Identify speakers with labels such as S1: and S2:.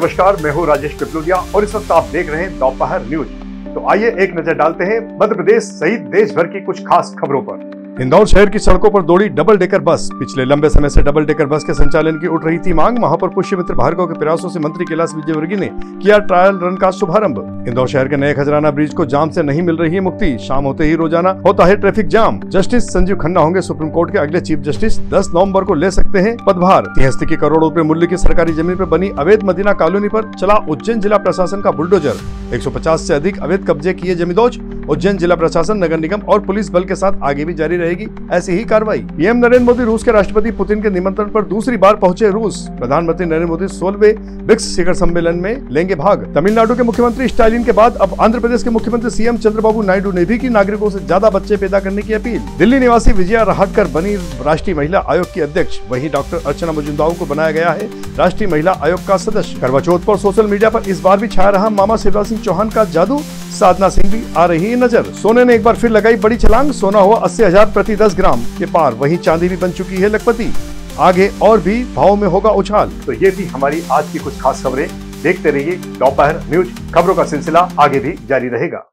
S1: नमस्कार, मैं हूँ राजेश पिपलुदिया और इस वक्त आप देख रहे हैं दोपहर न्यूज़। तो आइए एक नज़र डालते हैं मध्य प्रदेश सहित देश भर की कुछ खास खबरों पर। इंदौर शहर की सड़कों पर दौड़ी डबल डेकर बस पिछले लंबे समय से डबल डेकर बस के संचालन की उठ रही थी मांग। महापौर पुष्य मित्र भार्गव के प्रयासों से मंत्री कैलाश विजयवर्गीय ने किया ट्रायल रन का शुभारंभ। इंदौर शहर के नए खजराना ब्रिज को जाम से नहीं मिल रही है मुक्ति। शाम होते ही रोज़ाना होता है traffic jam. Justice Sanjiv Khanna होंगे सुप्रीम कोर्ट के अगले चीफ जस्टिस। दस नवंबर को ले सकते हैं पदभार। तिहस्ती की करोड़ों रुपए मूल्य की सरकारी ज़मीन आरोप बनी अवैध मदीना कॉलोनी आरोप चला उज्जैन जिला प्रशासन का बुलडोजर। 150 से अधिक अवैध कब्जे किए जमींदोज। उज्जैन जिला प्रशासन, नगर निगम और पुलिस बल के साथ आगे भी जारी रहेगी ऐसी ही कार्रवाई। पीएम नरेंद्र मोदी रूस के राष्ट्रपति पुतिन के निमंत्रण पर दूसरी बार पहुँचे रूस। प्रधानमंत्री नरेंद्र मोदी सोलवे ब्रिक्स शिखर सम्मेलन में लेंगे भाग। तमिलनाडु के मुख्यमंत्री स्टालिन के बाद अब आंध्र प्रदेश के मुख्यमंत्री सीएम चंद्रबाबू नायडू ने भी की नागरिकों ऐसी ज़्यादा बच्चे पैदा करने की अपील। दिल्ली निवासी विजया राहटकर बनी राष्ट्रीय महिला आयोग की अध्यक्ष। वही डॉक्टर अर्चना मुजुमदार को बनाया गया है राष्ट्रीय महिला आयोग का सदस्य। करवा चौथ पर सोशल मीडिया पर इस बार भी छाया रहा मामा शिवराज सिंह चौहान का जादू। साधना सिंह भी आ रही है नज़र। सोने ने एक बार फिर लगाई बड़ी छलांग। सोना हुआ अस्सी हज़ार प्रति दस ग्राम। के पार वही चांदी भी बन चुकी है लखपति। आगे और भी भाव में होगा उछाल। तो ये थी हमारी आज की कुछ खास खबरें। देखते रहिए दोपहर न्यूज़। खबरों का सिलसिला आगे भी जारी रहेगा।